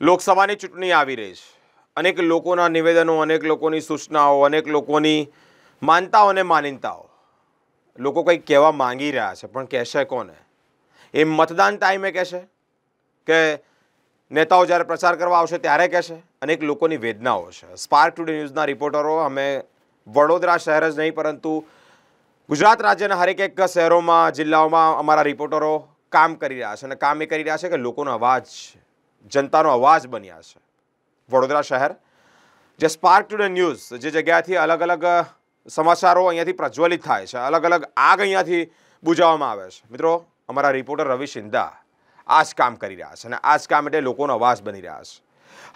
લોકસભાની ચૂંટણી આવી રહી છે. અનેક લોકોના નિવેદનો, અનેક લોકોની સૂચનાઓ, અનેક લોકોની માનતાઓ અને માનીનતાઓ. લોકો કંઈક કહેવા માંગી રહ્યા છે, પણ કહેશે કોને? એ મતદાન ટાઈમે કહેશે? કે નેતાઓ જ્યારે પ્રચાર કરવા આવશે ત્યારે કહેશે? અનેક લોકોની વેદનાઓ છે. સ્પાર્ક ટુડે ન્યૂઝના રિપોર્ટરો, અમે વડોદરા શહેર જ નહીં, પરંતુ ગુજરાત રાજ્યના હરેક એક શહેરોમાં, જિલ્લાઓમાં અમારા રિપોર્ટરો કામ કરી રહ્યા છે અને કામ એ કરી રહ્યા છે કે લોકોનો અવાજ જનતાનો અવાજ બન્યા છે. વડોદરા શહેર, જે સ્પાર્ક ટુડે ન્યૂઝ જે જગ્યાથી અલગ અલગ સમાચારો અહીંયાથી પ્રજ્વલિત થાય છે. અલગ અલગ આગ અહીંયાથી બુજાવવામાં આવે છે. મિત્રો, અમારા રિપોર્ટર રવિ શિંદા આ જ કામ કરી રહ્યા છે અને આ જ કામ એટલે લોકોનો અવાજ બની રહ્યા છે.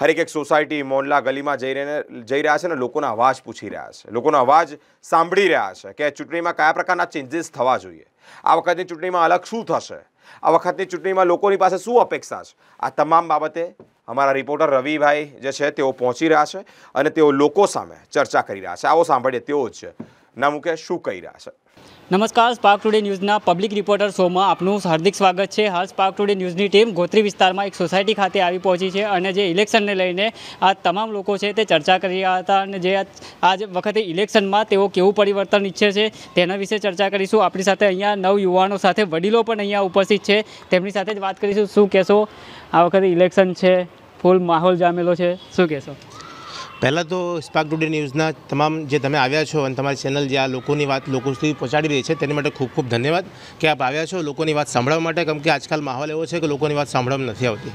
હરેક એક સોસાયટી મોહલ્લા ગલીમાં જઈ રહીને જઈ રહ્યા છે અને લોકોના અવાજ પૂછી રહ્યા છે. લોકોનો અવાજ સાંભળી રહ્યા છે કે ચૂંટણીમાં કયા પ્રકારના ચેન્જીસ થવા જોઈએ. આ વખતની ચૂંટણીમાં અલગ શું થશે? આ વખતની ચૂંટણીમાં લોકોની પાસે શું અપેક્ષા છે? આ તમામ બાબતે અમારા રિપોર્ટર રવિભાઈ જે છે તેઓ પહોંચી રહ્યા છે અને તેઓ લોકો સામે ચર્ચા કરી રહ્યા છે. આવો સાંભળીએ તેઓ જ. ના મુકે શું કહી રહ્યા છે? નમસ્કાર સ્પાર્ક ટુડે ન્યૂઝના પબ્લિક રિપોર્ટર શોમાં આપનું હાર્દિક સ્વાગત છે. હાલ સ્પાર્ક ટુડે ન્યૂઝની ટીમ ગોત્રી વિસ્તારમાં એક સોસાયટી ખાતે આવી પહોંચી છે અને જે ઇલેક્શનને લઈને આ તમામ લોકો છે તે ચર્ચા કરી રહ્યા હતા અને જે આજ વખતે ઇલેક્શનમાં તેઓ કેવું પરિવર્તન ઈચ્છે છે તેના વિશે ચર્ચા કરીશું. આપણી સાથે અહીંયા નવ યુવાનો સાથે વડીલો પણ અહીંયા ઉપસ્થિત છે. તેમની સાથે જ વાત કરીશું. શું કહેશો? આ વખતે ઇલેક્શન છે. ફૂલ માહોલ જામેલો છે. શું કહેશો? પહેલાં તો સ્પાર્ક ટુડે ન્યૂઝના તમામ જે તમે આવ્યા છો અને તમારી ચેનલ જે આ લોકોની વાત લોકો સુધી પહોંચાડી રહી છે, તેની માટે ખૂબ ખૂબ ધન્યવાદ કે આપ આવ્યા છો. લોકોની વાત સાંભળવા માટે, કેમ કે આજકાલ માહોલ એવો છે કે લોકોની વાત સાંભળવામાં નથી આવતી.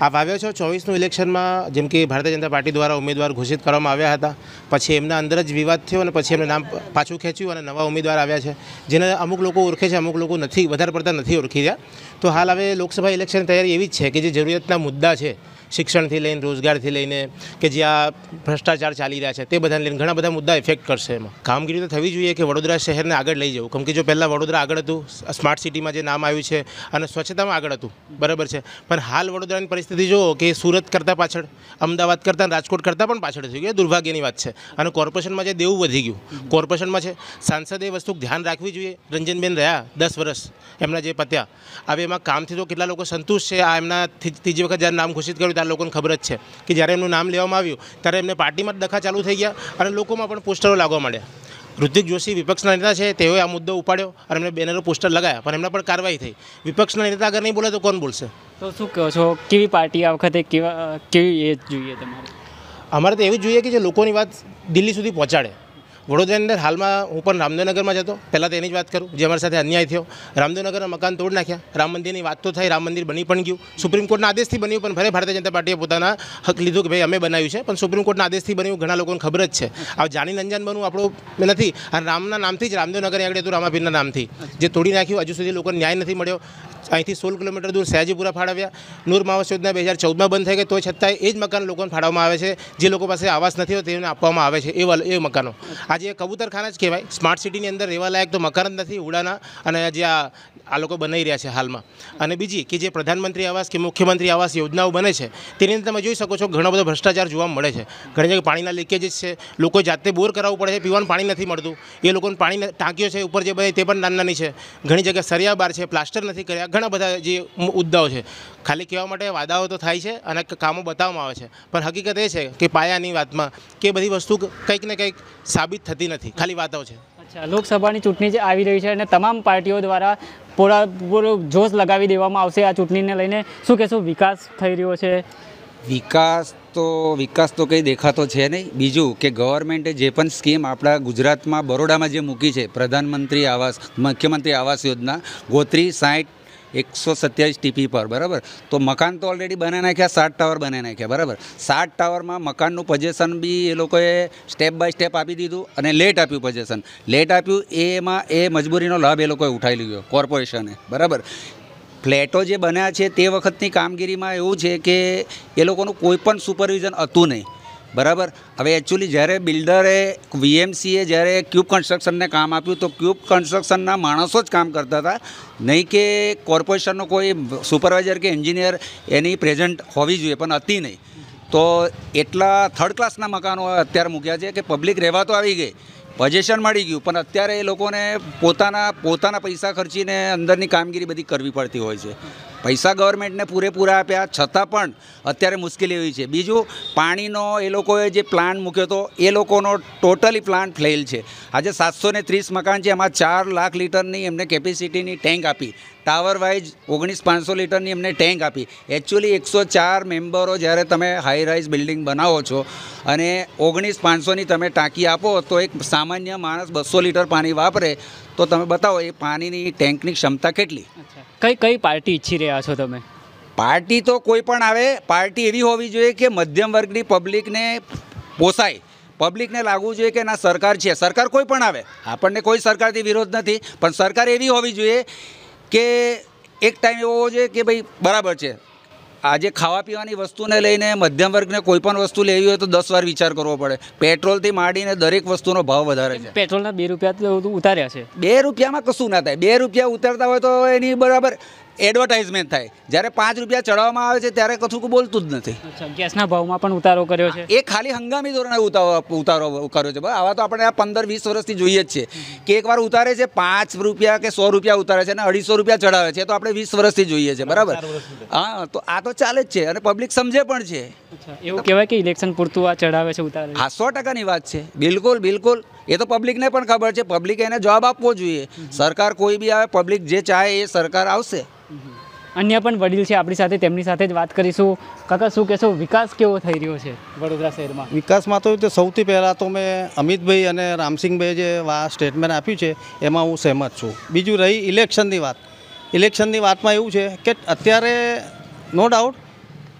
આપ આવ્યા છો ચોવીસનું ઇલેક્શનમાં, જેમ કે ભારતીય જનતા પાર્ટી દ્વારા ઉમેદવાર ઘોષિત કરવામાં આવ્યા હતા. પછી એમના અંદર જ વિવાદ થયો અને પછી એમને નામ પાછું ખેંચ્યું અને નવા ઉમેદવાર આવ્યા છે. જેને અમુક લોકો ઓળખે છે, અમુક લોકો નથી, વધારે પડતા નથી ઓળખી રહ્યા. તો હાલ હવે લોકસભા ઇલેક્શન તૈયારી એવી જ છે કે જે જરૂરિયાતના મુદ્દા છે, શિક્ષણથી લઈને, રોજગારથી લઈને, કે જે આ ભ્રષ્ટાચાર ચાલી રહ્યા છે તે બધાને લઈને ઘણા બધા મુદ્દા ઇફેક્ટ કરશે એમાં. કામગીરી તો થવી જોઈએ કે વડોદરા શહેરને આગળ લઈ જવું. કેમ કે જો પહેલાં વડોદરા આગળ હતું સ્માર્ટ સિટીમાં જે નામ આવ્યું છે અને સ્વચ્છતામાં આગળ હતું, બરાબર છે. પણ હાલ વડોદરાની પરિસ્થિતિ જુઓ કે સુરત કરતાં પાછળ, અમદાવાદ કરતાં રાજકોટ કરતાં પણ પાછળ થઈ ગયું. દુર્ભાગ્યની વાત છે. અને કોર્પોરેશનમાં જે દેવું વધી ગયું. કોર્પોરેશનમાં છે, સાંસદે એ વસ્તુ ધ્યાન રાખવી જોઈએ. રંજનબેન રહ્યા દસ વર્ષ એમના જે પત્યા. હવે એમાં કામથી તો કેટલા લોકો સંતુષ્ટ છે આ એમના ત્રીજી વખત જ્યારે નામ ઘોષિત કર્યું ત્યારે લોકોને ખબર જ છે કે જ્યારે એમનું નામ લેવામાં આવ્યું ત્યારે એમને પાર્ટીમાં જ ડખા ચાલુ થઈ ગયા અને લોકોમાં પણ પોસ્ટરો લાગવા માંડ્યા. ઋતિક જોશી વિપક્ષના નેતા છે તેઓએ આ મુદ્દો ઉપાડ્યો અને એમને બેનરો પોસ્ટર લગાવ્યા પણ એમના પર કાર્યવાહી થઈ. વિપક્ષના નેતા અગર નહીં બોલે તો કોણ બોલશે? તો શું કહો છો? કેવી પાર્ટી આ વખતે કેવા કેવી એ જોઈએ તમારે? અમારે તો એવું જોઈએ કે જે લોકોની વાત દિલ્હી સુધી પહોંચાડે. વડોદરાની અંદર હાલમાં હું પણ રામદેવનગરમાં જતો પહેલાં તો એની જ વાત કરું, જે અમારી સાથે અન્યાય થયો. રામદેવનગરના મકાન તોડ નાખ્યા. રામ મંદિરની વાત તો થઈ, રામ મંદિર બની પણ ગયું. સુપ્રીમ કોર્ટના આદેશથી બન્યું, પણ ભલે ભારતીય જનતા પાર્ટીએ પોતાના હક લીધું કે ભાઈ અમે બનાવ્યું છે, પણ સુપ્રીમ કોર્ટના આદેશથી બન્યું, ઘણા લોકોને ખબર જ છે. આ જાણીને અંજાન બનવું આપણું નથી. અને રામના નામથી જ રામદેવનગર આગળ હતું, રામાપીરના નામથી. જે તોડી નાખ્યું, હજુ સુધી લોકોને ન્યાય નથી મળ્યો. અહીંથી સોળ કિલોમીટર દૂર સયાજીપુરા ફાળવ્યા. નૂર માવાસ યોજના બે હજાર ચૌદમાં બંધ થઈ ગઈ તો છતાંય એ જ મકાન લોકોને ફાળવવામાં આવે છે. જે લોકો પાસે આવાસ નથી હોતો તેમને આપવામાં આવે છે. એ એ મકાનો. આજે કબૂતરખાના જ કહેવાય. સ્માર્ટ સિટીની અંદર રહેવા લાયક તો મકાન જ નથી, ઉડાના અને જે આ લોકો બનાવી રહ્યા છે હાલમાં. અને બીજી કે જે પ્રધાનમંત્રી આવાસ કે મુખ્યમંત્રી આવાસ યોજનાઓ બને છે, તેની અંદર તમે જોઈ શકો છો ઘણો બધો ભ્રષ્ટાચાર જોવા મળે છે. ઘણી જગ્યાએ પાણીના લીકેજીસ છે. લોકો જાતે બોર કરાવવું પડે છે. પીવાનું પાણી નથી મળતું. એ લોકોને પાણી ટાંકીઓ છે, ઉપર જે બને તે પણ નાની નાની છે. ઘણી જગ્યાએ સરિયા બાર છે, પ્લાસ્ટર નથી કર્યા. ઘણા બધા જે મુદ્દાઓ છે. ખાલી કહેવા માટે વાદાઓ તો થાય છે અને કામો બતાવવામાં આવે છે. પણ હકીકત એ છે કે પાયાની વાતમાં કે બધી વસ્તુ કંઈક ને કંઈક સાબિત થતી નથી. ખાલી વાતો છે. અચ્છા લોકસભાની ચૂંટણી જે આવી રહી છે અને તમામ પાર્ટીઓ દ્વારા પૂરા પૂરો જોશ લગાવી દેવામાં આવશે આ ચૂંટણીને લઈને. શું કહેશો વિકાસ થઈ રહ્યો છે? વિકાસ તો વિકાસ તો કંઈ દેખાતો છે નહીં. બીજું કે ગવર્મેન્ટે જે પણ સ્કીમ આપણા ગુજરાતમાં બરોડામાં જે મૂકી છે પ્રધાનમંત્રી આવાસ મુખ્યમંત્રી આવાસ યોજના ગોત્રી સાઠ એકસો સત્યાવીસ ટીપી પર, બરાબર? તો મકાન તો ઓલરેડી બનાવી નાખ્યા, સાત ટાવર બનાવી નાખ્યા, બરાબર? સાત ટાવરમાં મકાનનું પજેશન બી એ લોકોએ સ્ટેપ બાય સ્ટેપ આપી દીધું અને લેટ આપ્યું પજેશન લેટ આપ્યું, એમાં એ મજબૂરીનો લાભ એ લોકોએ ઉઠાવી લીધો કોર્પોરેશને બરાબર? ફ્લેટો જે બન્યા છે, તે વખતની કામગીરીમાં એવું છે કે એ લોકોનું કોઈ પણ સુપરવિઝન હતું નહીં. બરાબર? હવે એકચ્યુઅલી જ્યારે બિલ્ડરે વીએમસીએ જ્યારે ક્યુબ કન્સ્ટ્રક્શનને કામ આપ્યું તો ક્યુબ કન્સ્ટ્રક્શનના માણસો જ કામ કરતા હતા. નહીં કે કોર્પોરેશનનો કોઈ સુપરવાઇઝર કે એન્જિનિયર એની પ્રેઝન્ટ હોવી જોઈએ, પણ હતી નહીં. તો એટલા થર્ડ ક્લાસના મકાનો અત્યારે મૂક્યા છે કે પબ્લિક રહેવા તો આવી ગઈ પજેશન મળી ગયું, પણ અત્યારે એ લોકોને પોતાના પોતાના પૈસા ખર્ચીને અંદરની કામગીરી બધી કરવી પડતી હોય છે. પૈસા ગવર્મેન્ટને પૂરેપૂરા આપ્યા, છતાં પણ અત્યારે મુશ્કેલી એવી છે. બીજું, પાણીનો એ લોકોએ જે પ્લાન્ટ મૂક્યો હતો, એ લોકોનો ટોટલી પ્લાન્ટ ફેલ છે. આજે સાતસો ત્રીસ મકાન છે, એમાં ચાર લાખ લીટરની એમને કેપેસિટીની ટેન્ક આપી. ટાવર વાઇઝ ઓગણીસ પાંચસો લીટરની એમને ટેન્ક આપી. એકચ્યુઅલી એકસો ચાર મેમ્બરો જ્યારે તમે હાઈ રાઇઝ બિલ્ડિંગ બનાવો છો અને ઓગણીસ પાંચસોની તમે ટાંકી આપો તો એક સામાન્ય માણસ બસો લીટર પાણી વાપરે તો તમે બતાવો એ પાણીની ટેન્કની ક્ષમતા કેટલી? કઈ કઈ પાર્ટી ઈચ્છી રહ્યા છો તમે? પાર્ટી તો કોઈ પણ આવે પાર્ટી એવી હોવી જોઈએ કે મધ્યમ વર્ગની પબ્લિકને પોસાય. પબ્લિકને લાગવું જોઈએ કે ના સરકાર છે. સરકાર કોઈ પણ આવે. આપણને કોઈ સરકારથી વિરોધ નથી પણ સરકાર એવી હોવી જોઈએ કે એક ટાઈમ એવો હોવો જોઈએ કે ભાઈ બરાબર છે. આજે ખાવા પીવાની વસ્તુને લઈને મધ્યમ વર્ગને કોઈ પણ વસ્તુ લેવી હોય તો દસ વાર વિચાર કરવો પડે. પેટ્રોલથી માંડીને દરેક વસ્તુનો ભાવ વધારે છે. પેટ્રોલના બે રૂપિયા ઉતાર્યા છે. બે રૂપિયામાં કશું ના થાય. બે રૂપિયા ઉતારતા હોય તો એની બરાબર એડવર્ટાઇઝમેન્ટ થાય. જ્યારે પાંચ રૂપિયા ચડાવવામાં આવે છે ત્યારે કશું બોલતું જ નથી. ગેસના ભાવમાં પણ ઉતારો કર્યો છે? એ ખાલી હંગામી ધોરણે ઉતારો ઉતારો કર્યો છે. આવા તો આપણે આ પંદર વીસ વર્ષથી જોઈએ જ છે. કે એકવાર ઉતારે છે પાંચ રૂપિયા કે સો રૂપિયા ઉતારે છે અને અઢીસો રૂપિયા ચડાવે છે તો આપણે વીસ વર્ષથી જોઈએ છે બરાબર? હા તો આ તો ચાલે જ છે અને પબ્લિક સમજે પણ છે. એવું કહેવાય કે ઇલેક્શન પૂરતું આ ચડાવે છે ઉતારે છે. હા સો ટકાની વાત છે. બિલકુલ બિલકુલ. એ તો પબ્લિકને પણ ખબર છે. પબ્લિકે એને જવાબ આપવો જોઈએ. સરકાર કોઈ બી આવે પબ્લિક જે ચાહે એ સરકાર આવશે. અન્ય પણ વડીલ છે આપણી સાથે તેમની સાથે જ વાત કરીશું. કાકા શું કહેશો? વિકાસ કેવો થઈ રહ્યો છે વડોદરા શહેરમાં? વિકાસમાં તો તે સૌથી પહેલાં તો મેં અમિતભાઈ અને રામસિંહભાઈ જે વા સ્ટેટમેન્ટ આપ્યું છે એમાં હું સહેમત છું. બીજું રહી ઇલેક્શનની વાત. ઇલેક્શનની વાતમાં એવું છે કે અત્યારે નો ડાઉટ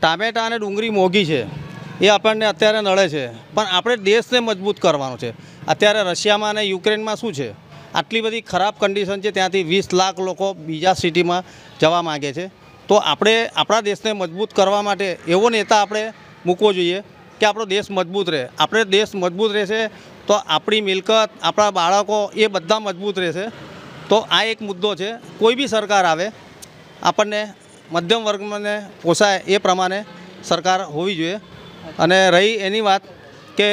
ટામેટા અને ડુંગળી મોંઘી છે. એ આપણને અત્યારે નડે છે. પણ આપણે દેશને મજબૂત કરવાનો છે. અત્યારે રશિયામાં અને યુક્રેનમાં શું છે? આટલી બધી ખરાબ કન્ડિશન છે, ત્યાંથી વીસ લાખ લોકો બીજા સિટીમાં જવા માગે છે. તો આપણે આપણા દેશને મજબૂત કરવા માટે એવો નેતા આપણે મૂકવો જોઈએ કે આપણો દેશ મજબૂત રહે. આપણે દેશ મજબૂત રહેશે તો આપણી મિલકત, આપણા બાળકો એ બધા મજબૂત રહેશે. તો આ એક મુદ્દો છે. કોઈ બી સરકાર આવે, આપણને મધ્યમ વર્ગને પોસાય એ પ્રમાણે સરકાર હોવી જોઈએ. અને રહી એની વાત કે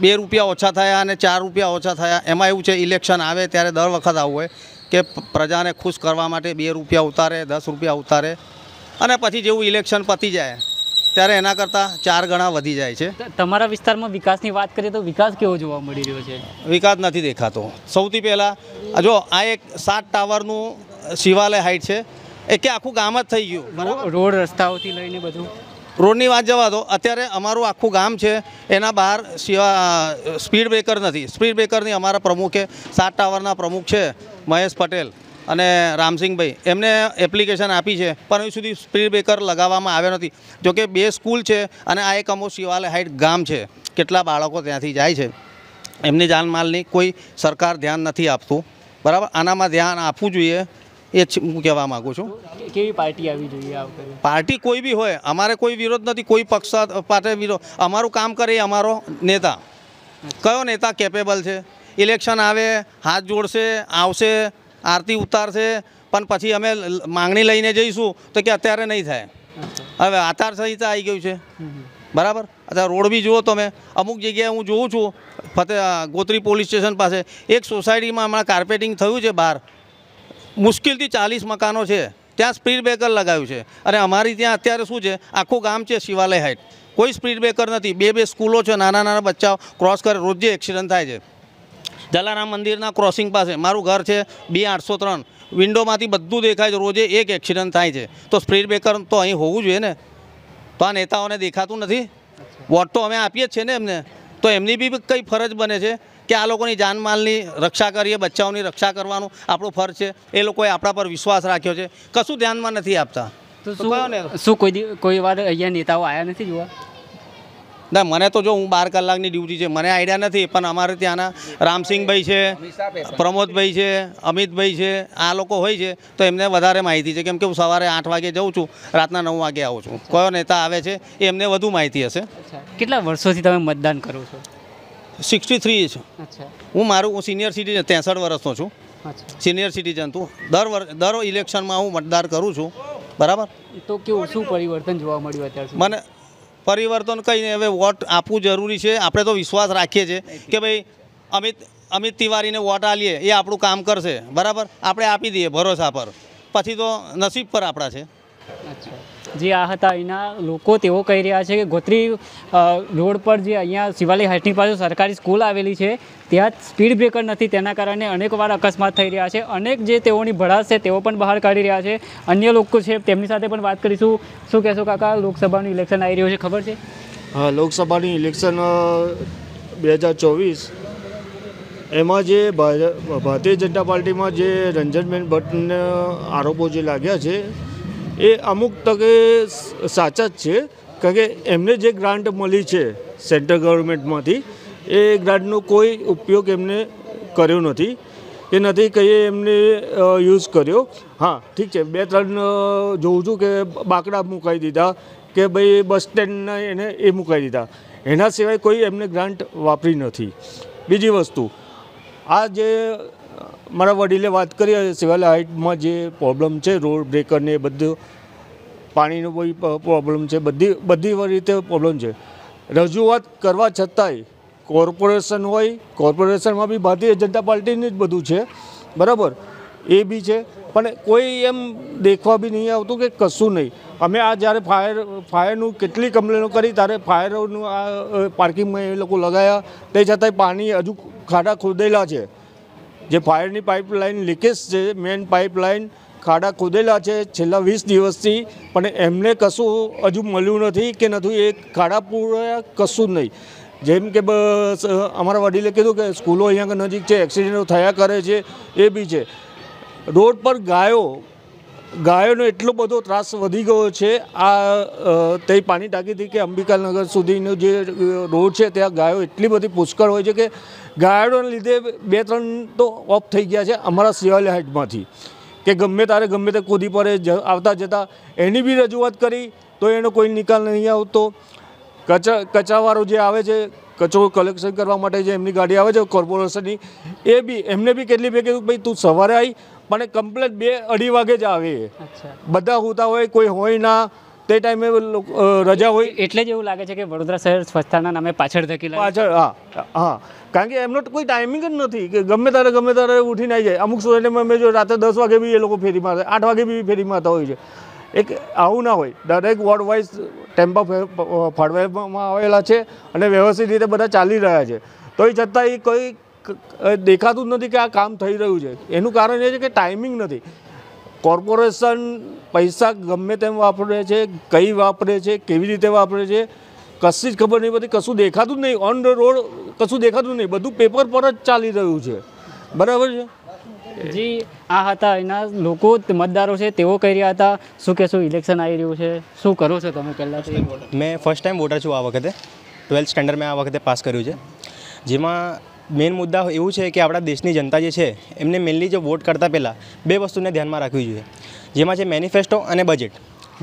બે રૂપિયા ઓછા થયા અને ચાર રૂપિયા ઓછા થયા એમાં એવું છે ઇલેક્શન આવે ત્યારે દર વખત આવું હોય કે પ્રજાને ખુશ કરવા માટે બે રૂપિયા ઉતારે દસ રૂપિયા ઉતારે અને પછી જેવું ઇલેક્શન પતી જાય ત્યારે એના કરતાં ચાર ગણા વધી જાય છે. તમારા વિસ્તારમાં વિકાસની વાત કરીએ તો વિકાસ કેવો જોવા મળી રહ્યો છે? વિકાસ નથી દેખાતો. સૌથી પહેલાં જો આ એક સાત ટાવરનું શિવાલય હાઈટ છે એ કે આખું ગામ જ થઈ ગયું. બરાબર રોડ રસ્તાઓથી લઈને બધું. રોડની વાત જવા દો અત્યારે અમારું આખું ગામ છે એના બહાર સિવા સ્પીડ બ્રેકર નથી. સ્પીડ બ્રેકરની અમારા પ્રમુખે સાત ટાવરના પ્રમુખ છે મહેશ પટેલ અને રામસિંહભાઈ. એમને એપ્લિકેશન આપી છે પણ હજુ સુધી સ્પીડ બ્રેકર લગાવવામાં આવ્યો નથી. જોકે બે સ્કૂલ છે અને આ એક અમો શિવાલય હાઈટ ગામ છે. કેટલા બાળકો ત્યાંથી જાય છે એમની જાનમાલની કોઈ સરકાર ધ્યાન નથી આપતું. બરાબર? આનામાં ધ્યાન આપવું જોઈએ. એ હું કહેવા માગું છું. કેવી પાર્ટી આવી જોઈએ આ વખતે? પાર્ટી કોઈ બી હોય અમારે કોઈ વિરોધ નથી કોઈ પક્ષ પાસે વિરોધ અમારું કામ કરે એ અમારો નેતા. કયો નેતા કેપેબલ છે? ઇલેક્શન આવે હાથ જોડશે આવશે આરતી ઉતારશે પણ પછી અમે માંગણી લઈને જઈશું તો કે અત્યારે નહીં થાય. હવે આચારસંહિતા આવી ગયું છે. બરાબર? અત્યારે રોડ બી જુઓ તમે. અમુક જગ્યાએ હું જોઉં છું ફતે ગોત્રી પોલીસ સ્ટેશન પાસે. એક સોસાયટીમાં હમણાં કાર્પેટિંગ થયું છે બહાર. મુશ્કેલથી ચાલીસ મકાનો છે. ત્યાં સ્પીડ બ્રેકર લગાવ્યું છે. અને અમારી ત્યાં અત્યારે શું છે? આખું ગામ છે શિવાલય હાઈટ. કોઈ સ્પીડ બ્રેકર નથી. બે બે સ્કૂલો છે, નાના નાના બચ્ચાઓ ક્રોસ કરે. રોજે એક્સિડન્ટ થાય છે. જલારામ મંદિરના ક્રોસિંગ પાસે મારું ઘર છે બી આઠસો ત્રણ. વિન્ડોમાંથી બધું દેખાય છે. રોજે એક એક્સિડન્ટ થાય છે. તો સ્પીડ બ્રેકર તો અહીં હોવું જોઈએ ને? તો આ નેતાઓને દેખાતું નથી? વોટ તો અમે આપીએ જ છીએ ને એમને? તો એમની બી કંઈ ફરજ બને છે? કે આ લોકોની જાનમાલની રક્ષા કરીએ બચ્ચાઓની રક્ષા કરવાનું આપણું ફરજ છે. એ લોકોએ આપણા પર વિશ્વાસ રાખ્યો છે. કશું ધ્યાનમાં નથી આપતા. તો તો શું શું કોઈ કોઈ વાર અહીંયા નેતાઓ આવ્યા નથી જોવા? ના મને તો જો હું બાર કલાકની ડ્યુટી છે મને આઈડિયા નથી પણ અમારે ત્યાંના રામસિંહભાઈ છે પ્રમોદભાઈ છે અમિતભાઈ છે આ લોકો હોય છે તો એમને વધારે માહિતી છે. કેમ કે હું સવારે આઠ વાગે જાઉં છું રાતના નવ વાગે આવું છું. કયો નેતા આવે છે એ એમને વધુ માહિતી હશે. કેટલા વર્ષોથી તમે મતદાન કરો છો? સિક્સટી થ્રી છે. હું મારું હું સિનિયર સિટીઝન ત્રેસઠ વર્ષનો છું. સિનિયર સિટીઝન તું. દર વર્ષ દર ઇલેક્શનમાં હું મતદાર કરું છું. બરાબર? તો કેવું શું પરિવર્તન જોવા મળ્યું અત્યારે મને પરિવર્તન કંઈ નહીં. હવે વોટ આપવું જરૂરી છે. આપણે તો વિશ્વાસ રાખીએ છીએ કે ભાઈ અમિત અમિત તિવારીને વોટ આલીએ એ આપણું કામ કરશે. બરાબર? આપણે આપી દઈએ ભરોસા પર. પછી તો નસીબ પર આપણા છે. જે આ હતા અહીંના લોકો તેઓ કહી રહ્યા છે કે ગોત્રી રોડ પર જે અહીંયા શિવાલય હાઇટની પાસે સરકારી સ્કૂલ આવેલી છે, ત્યાં સ્પીડ બ્રેકર નથી, તેના કારણે અનેકવાર અકસ્માત થઈ રહ્યા છે. અનેક જે તેઓની ભડાસ છે, તેઓ પણ બહાર કાઢી રહ્યા છે. અન્ય લોકો છે, તેમની સાથે પણ વાત કરીશું. શું કહેશો કાકા, લોકસભાનું ઇલેક્શન આવી રહ્યું છે, ખબર છે? હા, લોકસભાની ઇલેક્શન બે હજાર ચોવીસ, એમાં જે ભારતીય જનતા પાર્ટીમાં જે રંજનબેન ભટ્ટને આરોપો જે લાગ્યા છે એ અમુક તકે સાચા જ છે. કારણ કે એમને જે ગ્રાન્ટ મળી છે સેન્ટ્રલ ગવર્મેન્ટમાંથી એ ગ્રાન્ટનો કોઈ ઉપયોગ એમને કર્યો નથી. કે નથી કહીએ એમને યુઝ કર્યો. હા, ઠીક છે. બે ત્રણ જોઉં છું કે બાકડા મુકાઈ દીધા કે ભાઈ બસ સ્ટેન્ડના એને એ મુકાઈ દીધા. એના સિવાય કોઈ એમને ગ્રાન્ટ વાપરી નથી. બીજી વસ્તુ, આ જે મારા વડીલે વાત કરી સિવાલ હાઇટમાં જે પ્રોબ્લેમ છે રોડ બ્રેકર ને એ બધું, પાણીનો કોઈ પ્રોબ્લેમ છે, બધી બધી રીતે પ્રોબ્લેમ છે. રજૂઆત કરવા છતાંય કોર્પોરેશન હોય કોર્પોરેશનમાં બી ભારતીય જનતા પાર્ટીનું જ બધું છે, બરાબર? એ બી છે, પણ કોઈ એમ દેખવા બી નહીં આવતું કે કશું નહીં. અમે આ જ્યારે ફાયર ફાયરનું કેટલી કમ્પ્લેનો કરી, ત્યારે ફાયરનું આ પાર્કિંગમાં એ લોકો લગાયા, તે છતાંય પાણી હજુ ખાડા ખોદેલા છે. જે ફાયરની પાઇપલાઇન, લીકેજ છે મેઇન પાઇપલાઇન ખાડા ખોદેલા છે છેલ્લા વીસ દિવસથી, પણ એમને કશું હજુ મળ્યું નથી કે નથી, એ ખાડા પૂરા કશું જ નહીં. જેમ કે બસ અમારા વડીલે કીધું કે સ્કૂલો અહીંયા નજીક છે, એક્સિડન્ટો થયા કરે છે, એ બી છે. રોડ પર ગાયો, ગાયોનો એટલો બધો ત્રાસ વધી ગયો છે, આ તે પાણી ટાંકીથી કે અંબિકાનગર સુધીનો જે રોડ છે, ત્યાં ગાયો એટલી બધી પુષ્કળ હોય છે કે ગાયોના લીધે બે ત્રણ તો ઓફ થઈ ગયા છે અમારા સિવાય હાઇટમાંથી. કે ગમે તારે ગમે તે કૂદી પડે આવતા જતા એની બી રજૂઆત કરી તો એનો કોઈ નિકાલ નહીં આવતો. કચા કચરાવાળો જે આવે છે કચરો કલેક્શન કરવા માટે જે એમની ગાડી આવે છે કોર્પોરેશનની એ બી એમને બી કેટલી ભેગી ભાઈ તું સવારે આવી પણ કમ્પ્લેટ બે અઢી વાગે જ આવે. બધા હોતા હોય કોઈ હોય ના તે ટાઈમે રજા હોય. એટલે જ એવું લાગે છે કે વડોદરા શહેર સ્વચ્છતાના નામે પાછળ ધકેલા પાછળ હા હા. કારણ કે એમનો કોઈ ટાઈમિંગ જ નથી કે ગમે ત્યારે ગમે ત્યારે ઉઠીને આવી જાય. અમુક સ્ટુડન્ટમાં મેં જો રાતે દસ વાગે બી એ લોકો ફેરી મારતા આઠ વાગે બી ફેરી મારતા હોય છે. એક આવું ના હોય. દરેક વોર્ડ વાઇઝ ટેમ્પા ફાળવવામાં આવેલા છે અને વ્યવસ્થિત રીતે બધા ચાલી રહ્યા છે. તોય છતાં એ કોઈ દેખાતું જ નથી કે આ કામ થઈ રહ્યું છે. એનું કારણ એ છે કે ટાઈમિંગ નથી. કોર્પોરેશન પૈસા ગમે તેમ વાપરે છે, કઈ વાપરે છે, કેવી રીતે વાપરે છે કશી જ ખબર નહીં બધી કશું દેખાતું જ નહીં. ઓન ધ રોડ કશું દેખાતું નહીં. બધું પેપર પર જ ચાલી રહ્યું છે. બરાબર છે? જી આ હતા એના લોકો મતદારો છે તેઓ કહી રહ્યા હતા શું કહેશો ઇલેક્શન આવી રહ્યું છે? શું કરો છો તમે પહેલાં મેં ફર્સ્ટ ટાઈમ વોટર છું આ વખતે. ટ્વેલ્થ સ્ટેન્ડર્ડ મેં આ વખતે પાસ કર્યું છે. જેમાં મેઇન મુદ્દા એવું છે કે આપણા દેશની જનતા જે છે એમને મેઇનલી જો વોટ કરતાં પહેલાં બે વસ્તુને ધ્યાનમાં રાખવી જોઈએ. જેમાં છે મેનિફેસ્ટો અને બજેટ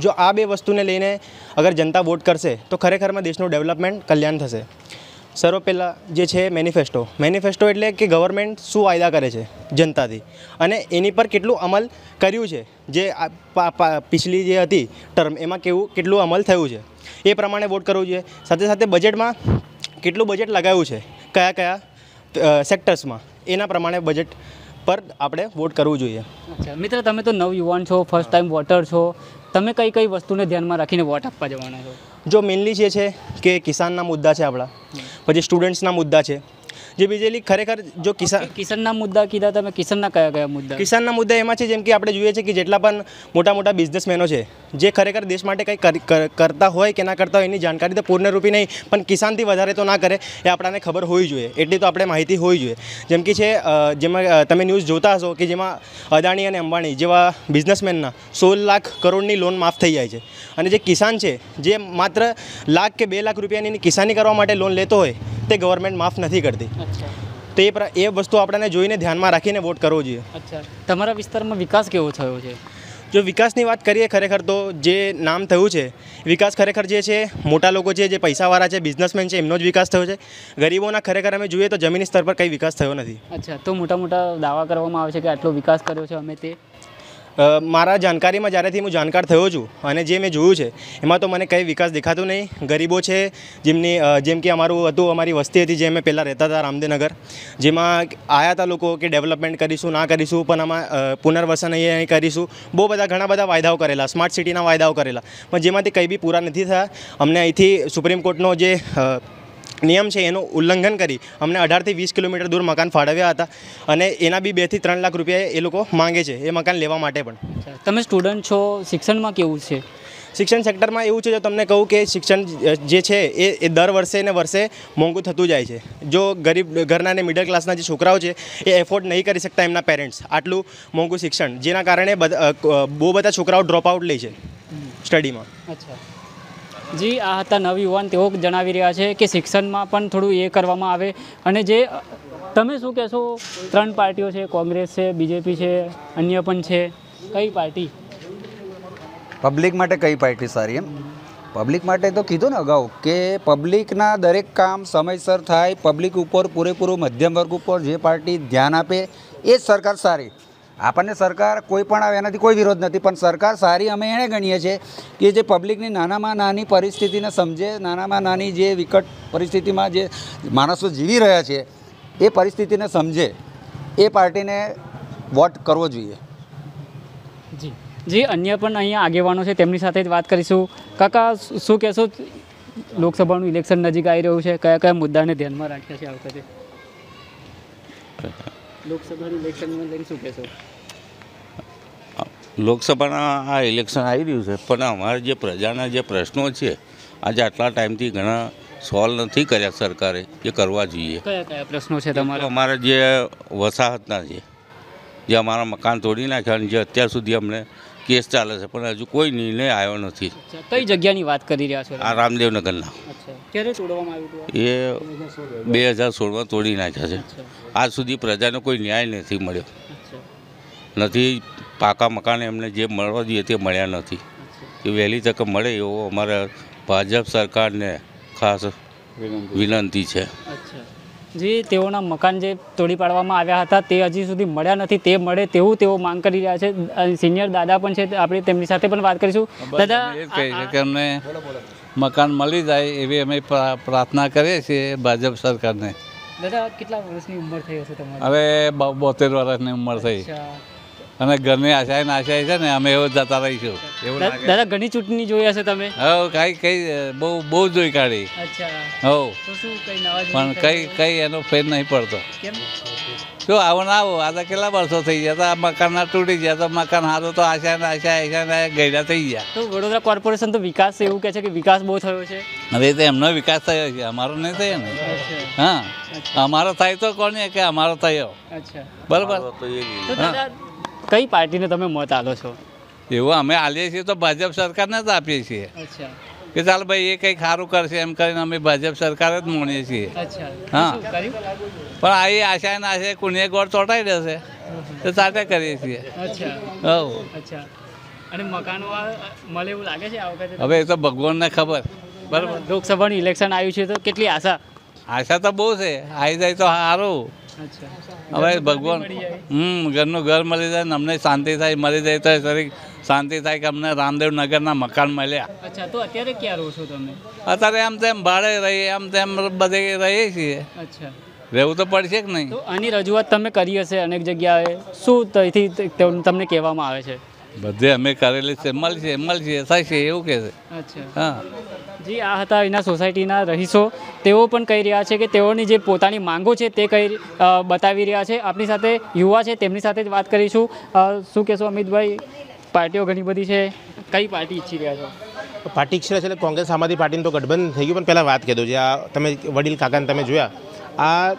જો આ બે વસ્તુને લઈને અગર જનતા વોટ કરશે, તો ખરેખરમાં દેશનું ડેવલપમેન્ટ કલ્યાણ થશે. સર્વ પહેલાં જે છે મેનિફેસ્ટો મેનિફેસ્ટો એટલે કે ગવર્મેન્ટ શું વાયદા કરે છે જનતાથી. અને એની પર કેટલું અમલ કર્યું છે, જે પિછલી જે હતી ટર્મ એમાં કેવું, કેટલું અમલ થયું છે. એ પ્રમાણે વોટ કરવું જોઈએ. સાથે સાથે બજેટમાં કેટલું બજેટ લગાવ્યું છે, કયા કયા સેક્ટર્સમાં એના પ્રમાણે બજેટ પર આપણે વોટ કરવું જોઈએ. મિત્ર, તમે તો નવયુવાન છો ફર્સ્ટ ટાઈમ વોટર છો. તમે કઈ કઈ વસ્તુને ધ્યાનમાં રાખીને વોટ આપવા જવાના છો? જો મેઇનલી જે છે કે કિસાનના મુદ્દા છે આપણા પછી સ્ટુડન્ટ્સના મુદ્દા છે જે બીજેલી ખરેખર જો કિસાન કિશનના મુદ્દા કીધા તમે કિશનના કયા કયા મુદ્દા? કિસાનના મુદ્દા એમાં છે જેમ કે આપણે જોઈએ છે કે જેટલા પણ મોટા મોટા બિઝનેસમેનો છે જે ખરેખર દેશ માટે કંઈ કરી- કરતા હોય કે ના કરતા હોય એની જાણકારી તો પૂર્ણરૂપી નહીં પણ કિસાનથી વધારે તો ના કરે એ આપણાને ખબર હોવી જોઈએ. એટલી તો આપણે માહિતી હોવી જોઈએ. જેમ કે છે જેમાં તમે ન્યૂઝ જોતા હશો કે જેમાં અદાણી અને અંબાણી જેવા બિઝનેસમેનના સોળ લાખ કરોડની લોન માફ થઈ જાય છે. અને જે કિસાન છે જે માત્ર લાખ કે બે લાખ રૂપિયાની કિસાની કરવા માટે લોન લેતો હોય તે ગવર્મેન્ટ માફ નથી કરતી. તો એ એ વસ્તુ આપણને જોઈને ધ્યાનમાં રાખીને વોટ કરવો જોઈએ. અચ્છા. તમારા વિસ્તારમાં વિકાસ કેવો થયો છે? જો વિકાસની વાત કરીએ ખરેખર તો જે નામ થયું છે વિકાસ ખરેખર જે છે મોટા લોકો છે જે પૈસાવાળા છે બિઝનેસમેન છે એમનો જ વિકાસ થયો છે. ગરીબોના ખરેખર અમે જોઈએ તો જમીની સ્તર પર કંઈ વિકાસ થયો નથી. અચ્છા. તો મોટા મોટા દાવા કરવામાં આવે છે કે આટલો વિકાસ કર્યો છે અમે તે? મારા જાણકારીમાં જ્યારેથી હું જાણકાર થયો છું અને જે મેં જોયું છે, એમાં તો મને કંઈ વિકાસ દેખાતો નહીં. ગરીબો છે, જેમની જેમ કે અમારું હતું, અમારી વસ્તી હતી જે અમે પહેલાં રહેતા હતા રામદેનગર, જેમાં આવ્યા હતા લોકો કે ડેવલપમેન્ટ કરીશું, ના કરીશું, પણ આમાં પુનર્વસન અહીંયા અહીં કરીશું. બહુ બધા, ઘણા બધા વાયદાઓ કરેલા, સ્માર્ટ સિટીના વાયદાઓ કરેલા. પણ જેમાંથી કંઈ બી પૂરા નથી થયા. અમને અહીંથી સુપ્રીમ કોર્ટનો જે નિયમ છે એનું ઉલ્લંઘન કરી. અમને અઢારથી વીસ કિલોમીટર દૂર મકાન ફાળવ્યા હતા અને એના બી બેથી ત્રણ લાખ રૂપિયા એ લોકો માંગે છે એ મકાન લેવા માટે પણ. તમે સ્ટુડન્ટ છો શિક્ષણમાં કેવું છે? શિક્ષણ સેક્ટરમાં એવું છે જો તમને કહું કે શિક્ષણ જે છે એ એ દર વર્ષે ને વર્ષે મોંઘું થતું જાય છે. જો ગરીબ ઘરના ને મિડલ ક્લાસના જે છોકરાઓ છે એ એફોર્ડ નહીં કરી શકતા એમના પેરેન્ટ્સ આટલું મોંઘું શિક્ષણ જેના કારણે બધા બહુ બધા છોકરાઓ ડ્રોપ આઉટ લે છે સ્ટડીમાં અચ્છા. જી, આ હતા નવયુવાન તેઓ જણાવી રહ્યા છે કે શિક્ષણમાં પણ થોડું એ કરવામાં આવે. અને જે, તમે શું કહેશો? ત્રણ પાર્ટીઓ છે, કોંગ્રેસ છે, બીજેપી છે, અન્ય પણ છે. કઈ પાર્ટી? પબ્લિક માટે કઈ પાર્ટી સારી એમ? પબ્લિક માટે તો કીધું ને અગાઉ કે પબ્લિકના દરેક કામ સમયસર થાય, પબ્લિક ઉપર પૂરેપૂરું મધ્યમ વર્ગ ઉપર જે પાર્ટી ધ્યાન આપે, એ સરકાર સારી. આપણને સરકાર કોઈ પણ આવે, એનાથી કોઈ વિરોધ નથી. પણ સરકાર સારી અમે એણે ગણીએ છીએ કે જે પબ્લિકની નાનામાં નાની પરિસ્થિતિને સમજે, નાનામાં નાની જે વિકટ પરિસ્થિતિમાં જે માણસો જીવી રહ્યા છે, એ પરિસ્થિતિને સમજે. એ પાર્ટીને વોટ કરવો જોઈએ. જી. જી અન્ય પણ અહીંયા આગેવાનો છે, તેમની સાથે જ વાત કરીશું. કાકા, શું કહેશો? લોકસભાનું ઇલેક્શન નજીક આવી રહ્યું છે. કયા કયા મુદ્દાને ધ્યાનમાં રાખ્યા છે આ વખતે? લોકસભાનું ઇલેક્શનમાં લઈને શું કહેશો? લોકસભાના આ ઇલેક્શન આવી રહ્યું છે પણ અમારા જે પ્રજાના જે પ્રશ્નો છે આજે આટલા ટાઈમથી ઘણા સોલ્વ નથી કર્યા સરકારે એ કરવા જોઈએ. કયા કયા પ્રશ્નો છે તમારા? અમારા જે વસાહતના છે જે અમારા મકાન તોડી નાખ્યા અને જે અત્યાર સુધી અમને કેસ ચાલે છે પણ હજુ કોઈ નિર્ણય આવ્યો નથી. કઈ જગ્યાની વાત કરી રહ્યા છો? આ રામદેવનગરના. ક્યારે તોડવામાં આવ્યું એ બે હજાર સોળમાં તોડી નાખ્યા છે. આજ સુધી પ્રજાને કોઈ ન્યાય નથી મળ્યો. નથી પાકા મકાન એમને જે મળવા જોઈએ તે મળ્યા નથી. એ વહેલી તકે મળે એવો અમારા ભાજપ સરકારને ખાસ વિનંતી. છે. જે તેઓના મકાન જે તોડી પાડવામાં આવ્યા હતા તે હજી સુધી મળ્યા નથી. તે મળે તેવું તેઓ માંગ કરી રહ્યા છે. સિનિયર દાદા પણ છે. આપણે તેમની સાથે પણ વાત કરીશું. દાદા અમને મકાન મળી જાય એવી અમે પ્રા- પ્રાર્થના કરીએ છીએ ભાજપ સરકારને. દાદા કેટલા વર્ષની ઉંમર થઈ હશે તમારી? હવે બોતેર વર્ષની ઉંમર થઈ. અને ઘરની આશાએ નાશાએ છે ને અમે એવું જતા રહીશું. એવું દાદા ઘણી ચૂંટણી જોઈ હશે તમે? હવે કઈ કઈ બહુ બહુ જોઈ કાઢી. હવ. પણ કઈ કઈ એનો ફેર નહીં પડતો. કેમ? શું આવો ના આવો આ તો કેટલા વર્ષો થઈ ગયા? હતા મકાનના તૂટી ગયા તો મકાન હારો તો આશા ને આશા આશા ને ગયડા થઈ ગયા. તો વડોદરા કોર્પોરેશન તો વિકાસ એવું કહે છે કે વિકાસ બહુ થયો છે? હવે તો એમનો વિકાસ થયો છે અમારો નહીં થયો ને. હા અમારો થાય તો કોને કે અમારો થયો? બરાબર? કઈ પાર્ટીને તમે મત આલો છો? એવું અમે આલીએ છીએ તો ભાજપ સરકારને જ આપીએ છીએ. અચ્છા. કે ચાલ ભાઈ એ કંઈક સારું કરશે એમ કરીને અમે ભાજપ સરકાર જ મોણીએ છીએ. હા. પણ આ એ આશા ના આશા કુણીએ ગોળ ચોંટાઈ દેશે. તો સાથે કરીએ છીએ. હવે. એ તો ભગવાનને ખબર. બરાબર. લોકસભાનું ઇલેક્શન આવ્યું છે તો કેટલી આશા? આશા તો બહુ છે. આવી જાય તો સારું હવે ભગવાન હમ ઘરનું ઘર મળી જાય અમને શાંતિ થાય મળી જાય તો શરીર શાંતિ થાય કે અમને રામદેવ નગરના મકાન મળ્યા. અચ્છા તો અત્યારે ક્યાં રહો છો તમે? અત્યારે આમ તેમ ભાડે રહીએ આમ તેમ બધે રહીએ છીએ. અચ્છા. રહેવું તો પડશે કે નહીં? તો આની રજૂઆત તમે કરી હશે અનેક જગ્યાએ. શું ત્યાંથી તમને કહેવામાં આવે છે? બધે અમે કરેલી છે મળશે મળશે થશે એવું કહે છે. અચ્છા. હા. જી આ હતા એના સોસાયટીના રહીશો. તેઓ પણ કહી રહ્યા છે કે તેઓની જે પોતાની માંગો છે તે કહી બતાવી રહ્યા છે. આપણી સાથે યુવા છે તેમની સાથે જ વાત કરીશું. શું કહેશો અમિતભાઈ? પાર્ટીઓ ઘણી બધી છે. કઈ પાર્ટી ઈચ્છી રહ્યા છો? પાર્ટી ક્ષેત્ર છે એટલે કોંગ્રેસ, આમ આદમી પાર્ટીનું તો ગઠબંધન થઈ ગયું, પણ પહેલાં વાત કહી દઉં. જે આ તમે વડીલ કાકાને તમે જોયા, આ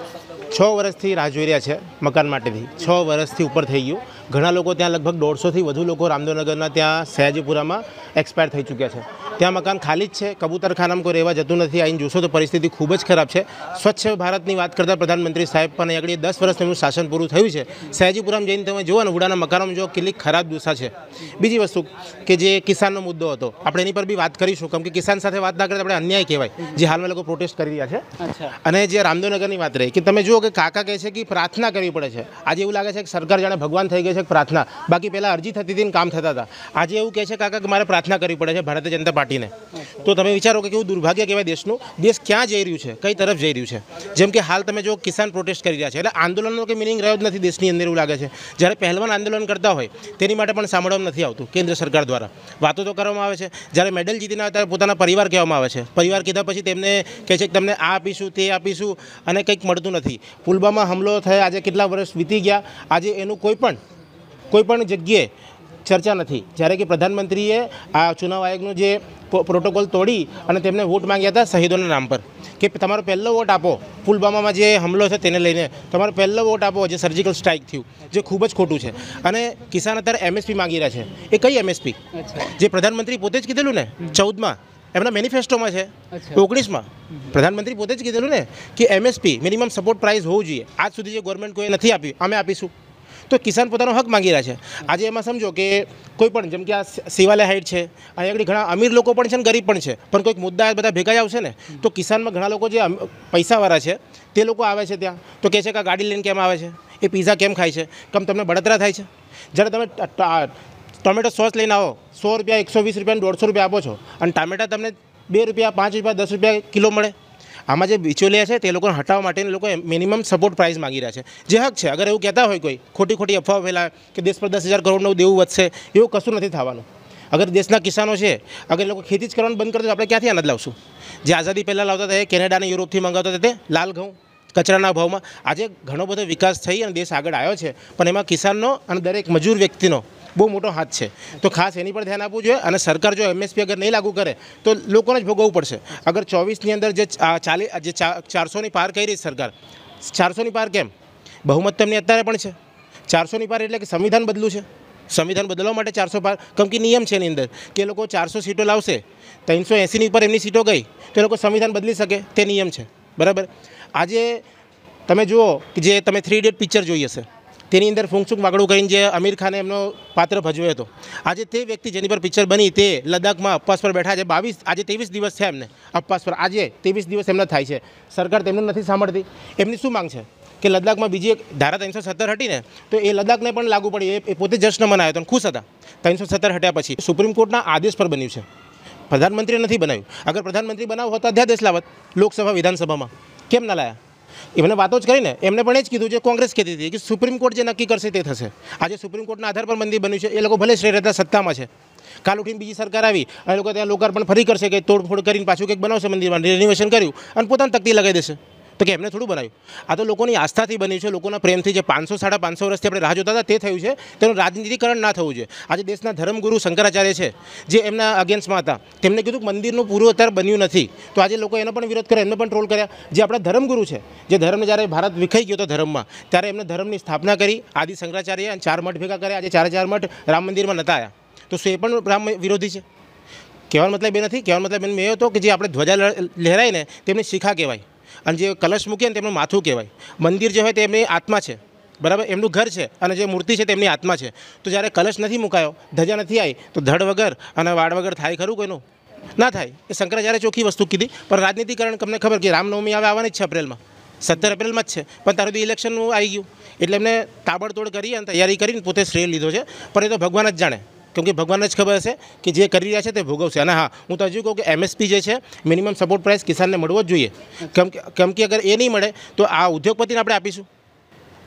છ વર્ષથી રાહ જોઈ રહ્યા છે મકાન માટેથી. છ વર્ષથી ઉપર થઈ ગયું. ઘણા લોકો ત્યાં લગભગ દોઢસોથી વધુ લોકો રામદેવનગરના ત્યાં સયાજીપુરામાં એક્સપાયર થઈ ચૂક્યા છે. ત્યાં મકાન ખાલી જ છે કબૂતરખાનામાં કોઈ રહેવા જતું નથી. આઈને જોશો તો પરિસ્થિતિ ખૂબ જ ખરાબ છે. સ્વચ્છ ભારતની વાત કરતાં પ્રધાનમંત્રી સાહેબ પણ અહીં આગળ દસ વર્ષ તેમનું શાસન પૂરું થયું છે. સયાજીપુરામાં જઈને તમે જુઓ ને ઉડાના મકાનોમાં જો કેટલી ખરાબ દુસા છે. બીજી વસ્તુ કે જે કિસાનનો મુદ્દો હતો આપણે એની પર બી વાત કરીશું. કેમ કે કિસાન સાથે વાત ના કરતા આપણે અન્યાય કહેવાય. જે હાલમાં લોકો પ્રોટેસ્ટ કરી રહ્યા છે. અચ્છા. અને જે રામદેવનગરની વાત રહી કે તમે જુઓ કે કાકા કહે છે કે પ્રાર્થના કરવી પડે છે. આજે એવું લાગે છે કે સરકાર જાણે ભગવાન થઈ ગઈ છે છે પ્રાર્થના? બાકી પહેલાં અરજી થતી હતી કામ થતા હતા. આજે એવું કહે છે, કાકા, કે મારે પ્રાર્થના કરવી પડે છે ભારતીય જનતા પાર્ટીને. તો તમે વિચારો કે કેવું દુર્ભાગ્ય કહેવાય દેશનું. દેશ ક્યાં જઈ રહ્યું છે? કઈ તરફ જઈ રહ્યું છે? જેમ કે હાલ તમે જો કિસાન પ્રોટેસ્ટ કરી રહ્યા છે. એટલે આંદોલનનો કંઈ મિનિંગ રહ્યો જ નથી દેશની અંદર એવું લાગે છે. જ્યારે પહેલવાન આંદોલન કરતા હોય, તેની માટે પણ સાંભળવામાં નથી આવતું કેન્દ્ર સરકાર દ્વારા. વાતો તો કરવામાં આવે છે. જ્યારે મેડલ જીતીને આવે ત્યારે પોતાના પરિવાર કહેવામાં આવે છે. પરિવાર કીધા પછી તેમને કહે છે કે તમને આ આપીશું, તે આપીશું અને કંઈક મળતું નથી. પુલવામા હુમલો થયા, આજે કેટલા વર્ષ વીતી ગયા. આજે એનું કોઈ પણ કોઈ પણ જગ્યાએ ચર્ચા નથી. જ્યારે કે પ્રધાનમંત્રીએ આ ચુનાવ આયોગનો જે પ્રોટોકોલ તોડી અને તેમને વોટ માંગ્યા હતા શહીદોના નામ પર. કે તમારો પહેલો વોટ આપો પુલવામામાં જે હુમલો છે તેને લઈને તમારો પહેલો વોટ આપો જે સર્જિકલ સ્ટ્રાઇક થયું જે ખૂબ જ ખોટું છે. અને કિસાન અત્યારે એમએસપી માંગી રહ્યા છે. એ કઈ એમએસપી જે પ્રધાનમંત્રી પોતે જ કીધેલું ને ચૌદમાં. એમના મેનિફેસ્ટોમાં છે. ઓગણીસમાં. પ્રધાનમંત્રી પોતે જ કીધેલું ને કે એમએસપી મિનિમમ સપોર્ટ પ્રાઇસ હોવું જોઈએ. આજ સુધી જે ગવર્મેન્ટ કોઈ નથી આપ્યું અમે આપીશું. તો કિસાન પોતાનો હક માંગી રહ્યા છે. આજે એમાં સમજો કે કોઈ પણ, જેમ કે આ શિવાલય હાઇટ છે, અહીંયા આગળ ઘણા અમીર લોકો પણ છે ને ગરીબ પણ છે. પણ કોઈક મુદ્દા બધા ભેગા જ આવશે ને, તો કિસાનમાં ઘણા લોકો જે પૈસાવાળા છે, તે લોકો આવે છે ત્યાં. તો કહે છે કે ગાડી લઈને કેમ આવે છે? એ પીઝા કેમ ખાય છે? કેમ તમને બળતરા થાય છે? જ્યારે તમે ટોમેટો સોસ લઈને આવો, સો રૂપિયા, એકસો વીસ રૂપિયા દોઢસો રૂપિયા આપો છો અને ટામેટા તમને બે રૂપિયા, પાંચ રૂપિયા, દસ રૂપિયા કિલો મળે. આમાં જે બિચોલિયા છે, તે લોકોને હટાવવા માટે લોકો મિનિમમ સપોર્ટ પ્રાઇસ માગી રહ્યા છે. જે હક છે, અગર એવું કહેતા હોય કોઈ ખોટી ખોટી અફવાઓ ફેલાય કે દેશ પર દસ હજાર કરોડનું દેવું વધશે, એવું કશું નથી થવાનું. અગર દેશના કિસાનો છે, અગર લોકો ખેતી જ કરવાનું બંધ કરે તો આપણે ક્યાંથી અનાજ લાવશું? જે આઝાદી પહેલાં લાવતા હતા એ કેનેડા અને યુરોપથી મંગાવતા હતા તે લાલ ઘઉં, કચરાના ભાવમાં. આજે ઘણો બધો વિકાસ થઈ અને દેશ આગળ આવ્યો છે. પણ એમાં કિસાનનો અને દરેક મજૂર વ્યક્તિનો બહુ મોટો હાથ છે. તો ખાસ એની પર ધ્યાન આપવું જોઈએ અને સરકાર જો એમએસપી અગર નહીં લાગુ કરે, તો લોકોને જ ભોગવવું પડશે. અગર ચોવીસની અંદર જે ચાલી, જે ચારસોની પાર કરી રહી સરકાર, ચારસોની પાર કેમ? બહુમત તેમની અત્યારે પણ છે. ચારસોની પાર એટલે કે સંવિધાન બદલું છે. સંવિધાન બદલવા માટે ચારસો પાર, કેમ કે નિયમ છે એની અંદર, કે લોકો ચારસો સીટો લાવશે ત્રણસો એંસીની ઉપર એમની સીટો ગઈ, તો એ લોકો સંવિધાન બદલી શકે, તે નિયમ છે. બરાબર? આજે તમે જુઓ કે જે તમે થ્રી ડેટ પિક્ચર જોઈ હશે. તેની અંદર ફૂંકસુક વાગડું કરીને જે અમીર ખાને એમનો પાત્ર ભજવ્યો હતો. આજે તે વ્યક્તિ જેની પર પિક્ચર બની તે લદ્દાખમાં અપવાસ પર બેઠા છે. બાવીસ, આજે ત્રેવીસ દિવસ છે એમને અપવાસ પર. આજે ત્રેવીસ દિવસ એમના થાય છે. સરકાર તેમનું નથી સાંભળતી. એમની શું માંગ છે? કે લદ્દાખમાં બીજી એક ધારા ત્રણસો સત્તર હટીને, તો એ લદ્દાખને પણ લાગુ પડી. એ- પોતે જશ્ન મનાયો હતો અને ખુશ હતા. ત્રણસો સત્તર હટ્યા પછી સુપ્રીમ કોર્ટના આદેશ પર બન્યું છે. પ્રધાનમંત્રીએ નથી બનાવ્યું. અગર પ્રધાનમંત્રી બનાવ હોત અધ્યાદેશ લાવત લોકસભા વિધાનસભામાં. કેમ ના લાયા? એમને વાતો જ કરીને એમને પણ એ જ કીધું જે કોંગ્રેસ કહેતી હતી કે સુપ્રીમ કોર્ટ જે નક્કી કરશે તે થશે. આજે સુપ્રીમ કોર્ટના આધાર પર મંદિર બન્યું છે. એ લોકો ભલે શ્રેય રહેતા સત્તામાં છે. કાલ ઉઠીને બીજી સરકાર આવી એ લોકો ત્યાં લોકાર્પણ ફરી કરશે કે તોડફોડ કરીને પાછું કંઈક બનાવશે મંદિરમાં, રિનોવેશન કર્યું, અને પોતાની તકતી લગાવી દેશે. તો કે એમને થોડું બનાવ્યું. આ તો લોકોની આસ્થાથી બન્યું છે, લોકોના પ્રેમથી જે પાંચસો, સાડા પાંચસો વર્ષથી આપણે રાહ જોતા હતા, તે થયું છે. તેનું રાજનીતિકરણ ના થવું જોઈએ. આજે દેશના ધર્મગુરુ શંકરાચાર્ય છે, જે એમના અગેન્સ્ટમાં હતા. તેમને કીધું મંદિરનું પૂરું અત્યારે બન્યું નથી. તો આજે લોકો એનો પણ વિરોધ કર્યો, એમને પણ ટ્રોલ કર્યા. જે આપણા ધર્મગુરુ છે, જે ધર્મને જ્યારે ભારત વિખાઈ ગયો હતો ધર્મમાં, ત્યારે એમને ધર્મની સ્થાપના કરી, આદિ શંકરાચાર્ય અને ચાર મઠ ભેગા કર્યા. આજે ચારે ચાર મઠ રામ મંદિરમાં નતા આવ્યા તો શું એ પણ રામ વિરોધી છે? કહેવાનો મતલબ એ નથી. કહેવાનો મતલબ એમ એ હતો કે જે આપણે ધ્વજા લ- લહેરાય તેમને શિખા કહેવાય. અને જે કલશ મૂકીએ ને તેમનું માથું કહેવાય. મંદિર જે હોય તે એમની આત્મા છે. બરાબર? એમનું ઘર છે અને જે મૂર્તિ છે તેમની આત્મા છે. તો જ્યારે કલશ નથી મુકાયો, ધજા નથી આવી, તો ધડ વગર અને વાડ વગર થાય ખરું કોઈનું? ના થાય. એ શંકરાચાર્ય ચોખ્ખી વસ્તુ કીધી, પણ રાજનીતિકરણ તમને ખબર કે રામનવમી આવે આવવાની જ છે એપ્રિલમાં. સત્તર એપ્રિલમાં જ છે. પણ તારું તો ઇલેક્શનનું આવી ગયું. એટલે એમને તાબડતોડ કરી અને તૈયારી કરીને પોતે શ્રેય લીધો છે. પણ એ તો ભગવાન જ જાણે. કેમ કે ભગવાનને જ ખબર હશે કે જે કરી રહ્યા છે તે ભોગવશે અને હા હું તો હજુ કહું કે એમએસપી જે છે મિનિમમ સપોર્ટ પ્રાઇસ કિસાનને મળવો જ જોઈએ કેમ કે કેમ કે અગર એ નહીં મળે, તો આ ઉદ્યોગપતિને આપણે આપીશું.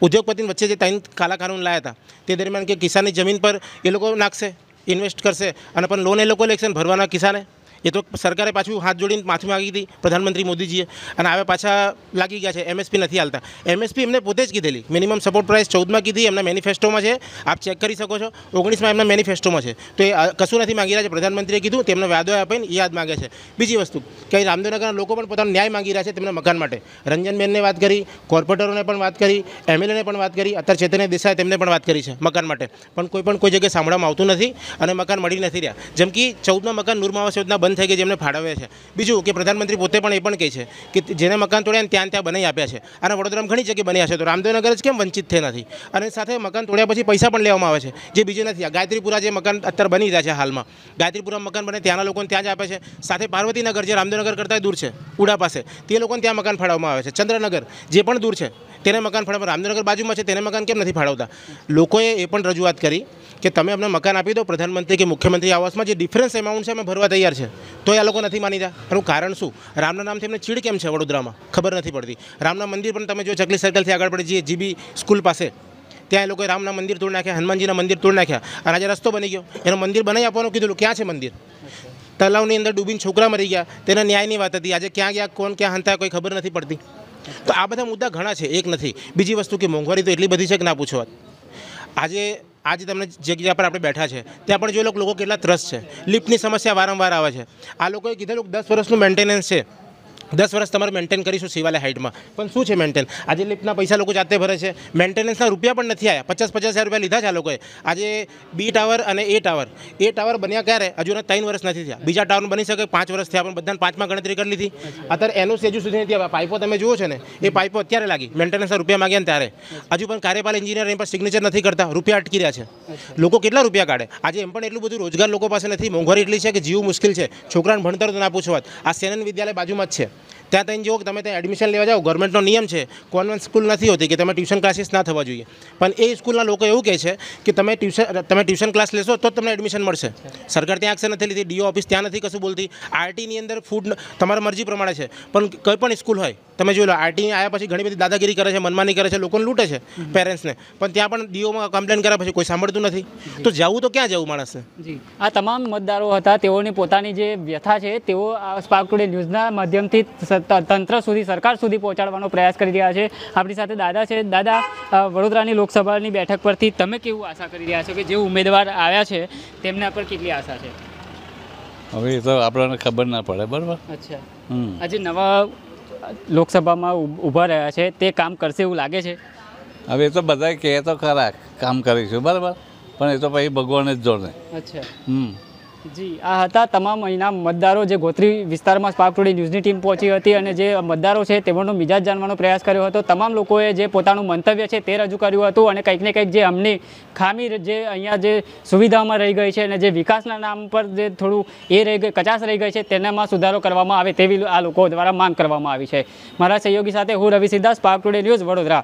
ઉદ્યોગપતિની વચ્ચે જે ત્રણ કાલા કાનૂન લાયા હતા, તે દરમિયાન કે કિસાનની જમીન પર એ લોકો નાખશે ઇન્વેસ્ટ કરશે, અને પણ લોન એ લોકો લેશે ને ભરવાના કિસાને. એ તો સરકારે પાછું હાથ જોડીને માથું માગી હતી પ્રધાનમંત્રી મોદીજીએ. અને હવે પાછા લાગી ગયા છે. એમએસપી નથી હાલતા. એમએસપી એમને પોતે જ કીધેલી. મિનિમમ સપોર્ટ પ્રાઇસ ચૌદમાં કીધી. એમના મેનિફેસ્ટોમાં છે. આપ ચેક કરી શકો છો. ઓગણીસમાં એમના મેનિફેસ્ટોમાં છે. તો એ કશું નથી માગી રહ્યા છે. પ્રધાનમંત્રીએ કીધું તેમને વાદો આપીને યાદ માગે છે. બીજી વસ્તુ કે રામદેવનગરના લોકો પણ પોતાનો ન્યાય માગી રહ્યા છે તેમના મકાન માટે. રંજનબેનને વાત કરી, કોર્પોરેટરોને પણ વાત કરી એમએલએને પણ વાત કરી, અત્યારે ચેતન્ય દેસાઈ તેમને પણ વાત કરી છે મકાન માટે. પણ કોઈ પણ કોઈ જગ્યાએ સાંભળવામાં આવતું નથી અને મકાન મળી નથી રહ્યા. જેમ કે ચૌદમાં મકાન નૂર આવાસ યોજના બંધ થઈ ગઈ જેમને ફાળવ્યા છે. બીજું કે પ્રધાનમંત્રી પોતે પણ એ પણ કહે છે કે જેને મકાન તોડ્યા ત્યાં ત્યાં બનાવી આપ્યા છે. અને વડોદરામાં ઘણી જગ્યાએ બન્યા છે. તો રામદેવનગર જ કેમ વંચિત થઈ નથી? અને સાથે મકાન તોડ્યા પછી પૈસા પણ લેવામાં આવે છે, જે બીજું નથી. ગાયત્રીપુરા જે મકાન અત્યારે બની રહ્યા છે હાલમાં. ગાયત્રીપુરા મકાન બને ત્યાંના લોકોને ત્યાં જ આપે છે. સાથે પાર્વતીનગર જે રામદેવનગર કરતાં દૂર છે, ઉડા પાસે, તે લોકોને ત્યાં મકાન ફાળવવામાં આવે છે. ચંદ્રનગર જે પણ દૂર છે, તેને મકાન ફાળવવા રામનગર બાજુમાં છે, તેને મકાન કેમ નથી ફાળવતા? લોકોએ એ પણ રજૂઆત કરી કે તમે અમને મકાન આપી દો પ્રધાનમંત્રી કે મુખ્યમંત્રી આવાસમાં, જે ડિફરન્સ એમાઉન્ટ છે, અમે ભરવા તૈયાર છે. તો એ લોકો નથી માની રહ્યા એનું કારણ શું? રામના નામથી એમને ચીડ કેમ છે વડોદરામાં? ખબર નથી પડતી. રામના મંદિર પણ તમે જો ચકલી સર્કલથી આગળ પડી જઈએ, જીબી સ્કૂલ પાસે, ત્યાં એ લોકોએ રામના મંદિર તોડી નાખ્યા, હનુમાનજીના મંદિર તોડી નાખ્યા અને આજે રસ્તો બની ગયો. એનો મંદિર બનાવી આપવાનું કીધું ક્યાં છે મંદિર? તલાવની અંદર ડૂબીને છોકરા મરી ગયા. તેના ન્યાયની વાત હતી. આજે ક્યાં ગયા, કોણ ક્યાં હંતા કોઈ ખબર નથી પડતી. તો આ બધા મુદ્દા ઘણા છે, એક નથી. બીજી વસ્તુ કે મોંઘવારી તો એટલી બધી છે કે ના પૂછો વાત. આજે આજે તમને જગ્યા પર આપણે બેઠા છે, ત્યાં પણ જો લોકો લોકો કેટલા ત્રસ્ત છે. લિફ્ટની સમસ્યા વારંવાર આવે છે. આ લોકોએ કીધેલું દસ વર્ષનું મેન્ટેનન્સ છે. દસ વર્ષ તમારે મેન્ટેન કરીશું શિવાલય હાઇટમાં પણ શું છે મેન્ટેન આજે લિફ્ટના પૈસા લોકો જાતે ભરે છે. મેન્ટેનન્સના રૂપિયા પણ નથી આવ્યા પચાસ પચાસ હજાર રૂપિયા લીધા છે આ લોકોએ. આજે બી ટાવર અને એ ટાવર એ ટાવર બન્યા ક્યારે? હજુ એના ત્રણ વર્ષ નથી થયા. બીજા ટાવર બની શકે, પાંચ વર્ષ થયા, પણ બધાને પાંચમાં ગણતરી કરી લીધી. અત્યારે એનું હજુ સુધી નથી આવ્યા. પાઇપો તમે જુઓ છો ને, એ પાઇપો અત્યારે લાગી. મેન્ટેનન્સના રૂપિયા માગ્યા ને ત્યારે. હજુ પણ કાર્યપાલ એન્જિનિયર એની પર સિગ્નેચર નથી કરતા. રૂપિયા અટકી રહ્યા છે. લોકો કેટલા રૂપિયા કાઢે? આજે એમ પણ એટલું બધું રોજગાર લોકો પાસે નથી. મોંઘવારી એટલી છે કે જીવ મુશ્કેલ છે. છોકરાને ભણતર તો ના પૂછો વાત. આ સેનન વિદ્યાલય બાજુમાં જ છે. ત્યાં તમે કે તમે ત્યાં એડમિશન લેવા જાઓ ગવર્મેન્ટનો નિયમ છે કોન્વેન્ટ સ્કૂલ નથી હોતી કે તમે ટ્યુશન ક્લાસીસ ના થવા જોઈએ. પણ એ સ્કૂલના લોકો એવું કહે છે કે તમે ટ્યુશન તમે ટ્યુશન ક્લાસ લેશો તો જ તમને એડમિશન મળશે. સરકાર ત્યાં એક્શન નથી લીધી ડીઓ ઓફિસ ત્યાં નથી કશું બોલતી. આરટીની અંદર ફૂડ તમારા મરજી પ્રમાણે છે. પણ કંઈ પણ સ્કૂલ હોય તમે જોઈ લો આરટી આવ્યા પછી ઘણી બધી દાદાગીરી કરે છે મનમાની કરે છે લોકોને લૂંટે છે પેરેન્ટ્સને પણ ત્યાં પણ ડીઓમાં કમ્પ્લેન કર્યા પછી કોઈ સાંભળતું નથી. તો જવું તો ક્યાં જવું માણસને જી. આ તમામ મતદારો હતા તેઓની પોતાની જે વ્યથા છે તેઓ આ સ્પાર્ક ટુડે ન્યૂઝના માધ્યમથી તંત્ર સુધી સરકાર સુધી પહોંચાડવાનો પ્રયાસ કરી રહ્યા છે. આપણી સાથે દાદા છે. દાદા વડોદરાની લોકસભાની બેઠક પરથી તમે કેવું આશા કરી રહ્યા છો કે જે ઉમેદવાર આવ્યા છે તેમના પર કેટલી આશા છે? હવે એ તો આપણને ખબર ના પડે બરાબર? અચ્છા. આજે નવા લોકસભામાં ઉભ- ઊભા રહ્યા છે તે કામ કરશે એવું લાગે છે? હવે એ તો બધા કહે તો ખરા કામ કરીશું બરાબર? પણ એ તો પછી ભગવાન જ જોડે. અચ્છા. હમ. જી, આ હતા તમામ અહીંના મતદારો જે ગોત્રી વિસ્તારમાં સ્પાર્ક ટુડે ન્યૂઝની ટીમ પહોંચી હતી અને જે મતદારો છે તેમનો મિજાજ જાણવાનો પ્રયાસ કર્યો હતો. તમામ લોકોએ જે પોતાનું મંતવ્ય છે તે રજૂ કર્યું હતું અને કંઈક ને કંઈક જે અમની ખામી જે અહીંયા જે સુવિધામાં રહી ગઈ છે અને જે વિકાસના નામ પર જે થોડું એ રહી ગઈ, કચાશ રહી ગઈ છે તેનામાં સુધારો કરવામાં આવે તેવી આ લોકો દ્વારા માંગ કરવામાં આવી છે. મારા સહયોગી સાથે હું રવિ સિદ્ધા, સ્પાર્ક ન્યૂઝ વડોદરા.